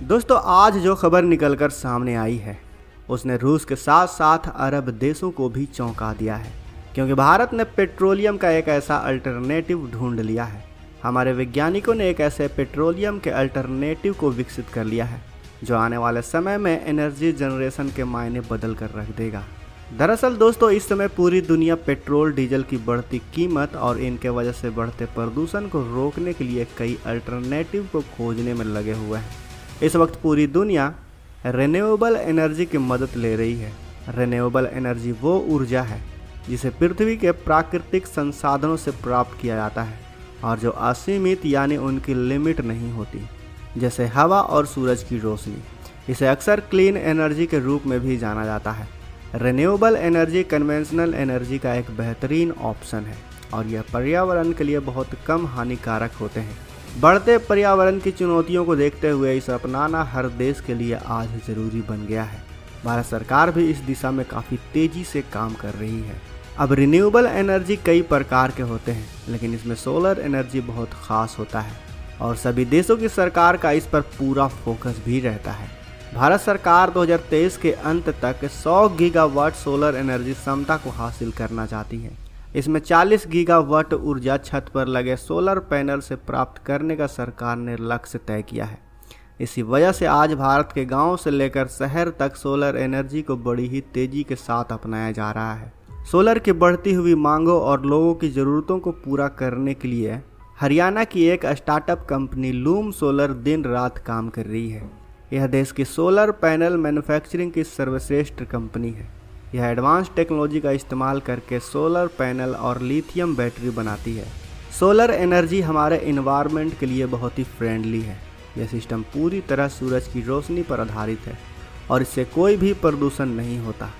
दोस्तों, आज जो खबर निकलकर सामने आई है, उसने रूस के साथ साथ अरब देशों को भी चौंका दिया है, क्योंकि भारत ने पेट्रोलियम का एक ऐसा अल्टरनेटिव ढूंढ लिया है। हमारे वैज्ञानिकों ने एक ऐसे पेट्रोलियम के अल्टरनेटिव को विकसित कर लिया है, जो आने वाले समय में एनर्जी जनरेशन के मायने बदल कर रख देगा। दरअसल दोस्तों, इस समय पूरी दुनिया पेट्रोल, डीजल की बढ़ती कीमत और इनके वजह से बढ़ते प्रदूषण को रोकने के लिए कई अल्टरनेटिव को खोजने में लगे हुए हैं। इस वक्त पूरी दुनिया रेन्यूएबल एनर्जी की मदद ले रही है। रेन्यूएबल एनर्जी वो ऊर्जा है, जिसे पृथ्वी के प्राकृतिक संसाधनों से प्राप्त किया जाता है और जो असीमित यानी उनकी लिमिट नहीं होती, जैसे हवा और सूरज की रोशनी। इसे अक्सर क्लीन एनर्जी के रूप में भी जाना जाता है। रेन्यूएबल एनर्जी कन्वेंशनल एनर्जी का एक बेहतरीन ऑप्शन है और यह पर्यावरण के लिए बहुत कम हानिकारक होते हैं। बढ़ते पर्यावरण की चुनौतियों को देखते हुए इसे अपनाना हर देश के लिए आज ज़रूरी बन गया है। भारत सरकार भी इस दिशा में काफ़ी तेज़ी से काम कर रही है। अब रिन्यूएबल एनर्जी कई प्रकार के होते हैं, लेकिन इसमें सोलर एनर्जी बहुत ख़ास होता है और सभी देशों की सरकार का इस पर पूरा फोकस भी रहता है। भारत सरकार 2023 के अंत तक 100 गीगावाट सोलर एनर्जी क्षमता को हासिल करना चाहती है। इसमें 40 गीगावाट ऊर्जा छत पर लगे सोलर पैनल से प्राप्त करने का सरकार ने लक्ष्य तय किया है। इसी वजह से आज भारत के गाँव से लेकर शहर तक सोलर एनर्जी को बड़ी ही तेज़ी के साथ अपनाया जा रहा है। सोलर की बढ़ती हुई मांगों और लोगों की ज़रूरतों को पूरा करने के लिए हरियाणा की एक स्टार्टअप कंपनी लूम सोलर दिन रात काम कर रही है। यह देश की सोलर पैनल मैन्युफैक्चरिंग की सर्वश्रेष्ठ कंपनी है। यह एडवांस टेक्नोलॉजी का इस्तेमाल करके सोलर पैनल और लिथियम बैटरी बनाती है। सोलर एनर्जी हमारे इन्वायरमेंट के लिए बहुत ही फ्रेंडली है। यह सिस्टम पूरी तरह सूरज की रोशनी पर आधारित है और इससे कोई भी प्रदूषण नहीं होता।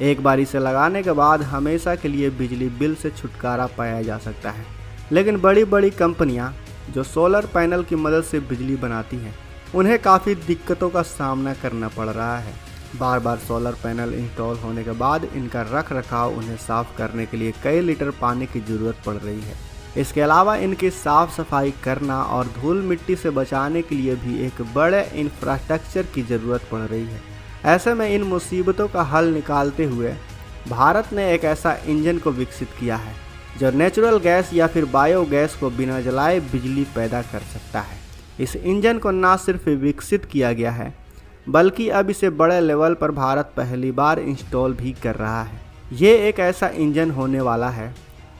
एक बार इसे लगाने के बाद हमेशा के लिए बिजली बिल से छुटकारा पाया जा सकता है। लेकिन बड़ी बड़ी कंपनियाँ जो सोलर पैनल की मदद से बिजली बनाती हैं, उन्हें काफ़ी दिक्कतों का सामना करना पड़ रहा है। बार बार सोलर पैनल इंस्टॉल होने के बाद इनका रख रखाव उन्हें साफ़ करने के लिए कई लीटर पानी की ज़रूरत पड़ रही है। इसके अलावा इनकी साफ़ सफ़ाई करना और धूल मिट्टी से बचाने के लिए भी एक बड़े इंफ्रास्ट्रक्चर की ज़रूरत पड़ रही है। ऐसे में इन मुसीबतों का हल निकालते हुए भारत ने एक ऐसा इंजन को विकसित किया है, जो नेचुरल गैस या फिर बायोगैस को बिना जलाए बिजली पैदा कर सकता है। इस इंजन को न सिर्फ़ विकसित किया गया है बल्कि अब इसे बड़े लेवल पर भारत पहली बार इंस्टॉल भी कर रहा है। ये एक ऐसा इंजन होने वाला है,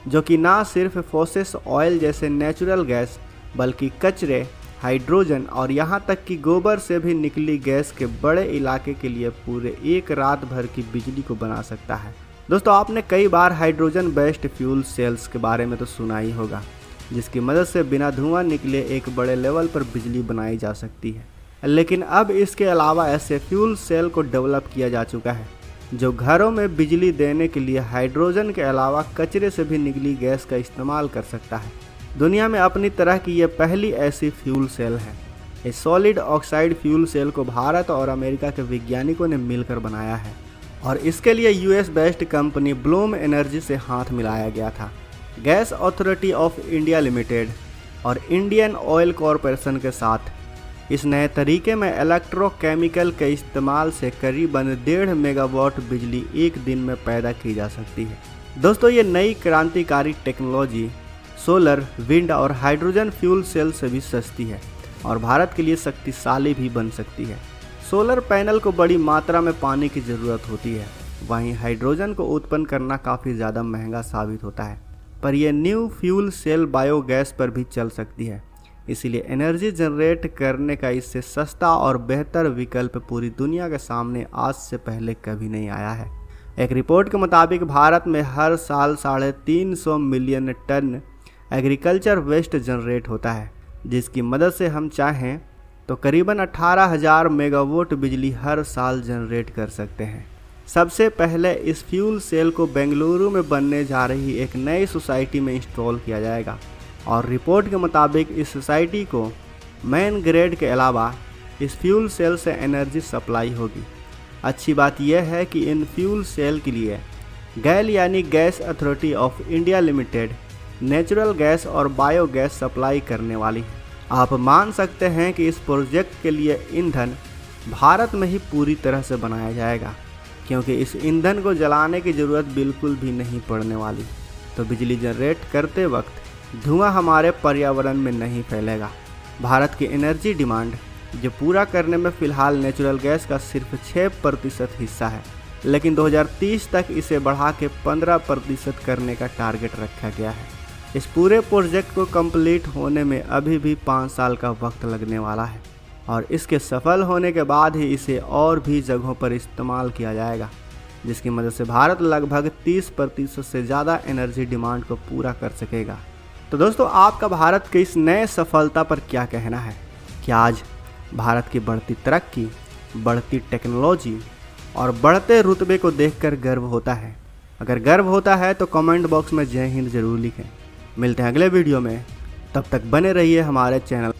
जो कि ना सिर्फ़ फोसेस ऑयल जैसे नेचुरल गैस, बल्कि कचरे, हाइड्रोजन और यहाँ तक कि गोबर से भी निकली गैस के बड़े इलाके के लिए पूरे एक रात भर की बिजली को बना सकता है। दोस्तों, आपने कई बार हाइड्रोजन बेस्ड फ्यूल सेल्स के बारे में तो सुना ही होगा, जिसकी मदद से बिना धुआँ निकले एक बड़े लेवल पर बिजली बनाई जा सकती है। लेकिन अब इसके अलावा ऐसे फ्यूल सेल को डेवलप किया जा चुका है, जो घरों में बिजली देने के लिए हाइड्रोजन के अलावा कचरे से भी निकली गैस का इस्तेमाल कर सकता है। दुनिया में अपनी तरह की यह पहली ऐसी फ्यूल सेल है। इस सॉलिड ऑक्साइड फ्यूल सेल को भारत और अमेरिका के वैज्ञानिकों ने मिलकर बनाया है और इसके लिए US based company Bloom Energy से हाथ मिलाया गया था। Gas Authority of India Limited और इंडियन ऑयल कॉरपोरेशन के साथ इस नए तरीके में इलेक्ट्रोकेमिकल के इस्तेमाल से करीबन डेढ़ मेगावाट बिजली एक दिन में पैदा की जा सकती है। दोस्तों, ये नई क्रांतिकारी टेक्नोलॉजी सोलर विंड और हाइड्रोजन फ्यूल सेल से भी सस्ती है और भारत के लिए शक्तिशाली भी बन सकती है। सोलर पैनल को बड़ी मात्रा में पानी की ज़रूरत होती है। वहीं हाइड्रोजन को उत्पन्न करना काफ़ी ज़्यादा महँगा साबित होता है। पर यह न्यू फ्यूल सेल बायोगैस पर भी चल सकती है। इसीलिए एनर्जी जनरेट करने का इससे सस्ता और बेहतर विकल्प पूरी दुनिया के सामने आज से पहले कभी नहीं आया है। एक रिपोर्ट के मुताबिक भारत में हर साल साढ़े तीन सौ million ton agriculture waste generate होता है, जिसकी मदद से हम चाहें तो करीबन अठारह हज़ार मेगावाट बिजली हर साल जनरेट कर सकते हैं। सबसे पहले इस फ्यूल सेल को बेंगलुरु में बनने जा रही एक नई सोसाइटी में इंस्टॉल किया जाएगा। और रिपोर्ट के मुताबिक इस सोसाइटी को मेन ग्रेड के अलावा इस फ्यूल सेल से एनर्जी सप्लाई होगी। अच्छी बात यह है कि इन फ्यूल सेल के लिए गैल यानी Gas Authority of India Limited natural gas और बायोगैस सप्लाई करने वाली है। आप मान सकते हैं कि इस प्रोजेक्ट के लिए ईंधन भारत में ही पूरी तरह से बनाया जाएगा, क्योंकि इस ईंधन को जलाने की ज़रूरत बिल्कुल भी नहीं पड़ने वाली। तो बिजली जनरेट करते वक्त धुआँ हमारे पर्यावरण में नहीं फैलेगा। भारत की एनर्जी डिमांड जो पूरा करने में फ़िलहाल नेचुरल गैस का सिर्फ़ 6 प्रतिशत हिस्सा है, लेकिन 2030 तक इसे बढ़ा के 15 प्रतिशत करने का टारगेट रखा गया है। इस पूरे प्रोजेक्ट को कंप्लीट होने में अभी भी पाँच साल का वक्त लगने वाला है, और इसके सफल होने के बाद ही इसे और भी जगहों पर इस्तेमाल किया जाएगा, जिसकी मदद से भारत लगभग 30 प्रतिशत से ज़्यादा एनर्जी डिमांड को पूरा कर सकेगा। तो दोस्तों, आपका भारत के इस नए सफलता पर क्या कहना है? कि आज भारत की बढ़ती तरक्की, बढ़ती टेक्नोलॉजी और बढ़ते रुतबे को देखकर गर्व होता है? अगर गर्व होता है तो कमेंट बॉक्स में जय हिंद ज़रूर लिखें। मिलते हैं अगले वीडियो में। तब तक बने रहिए हमारे चैनल।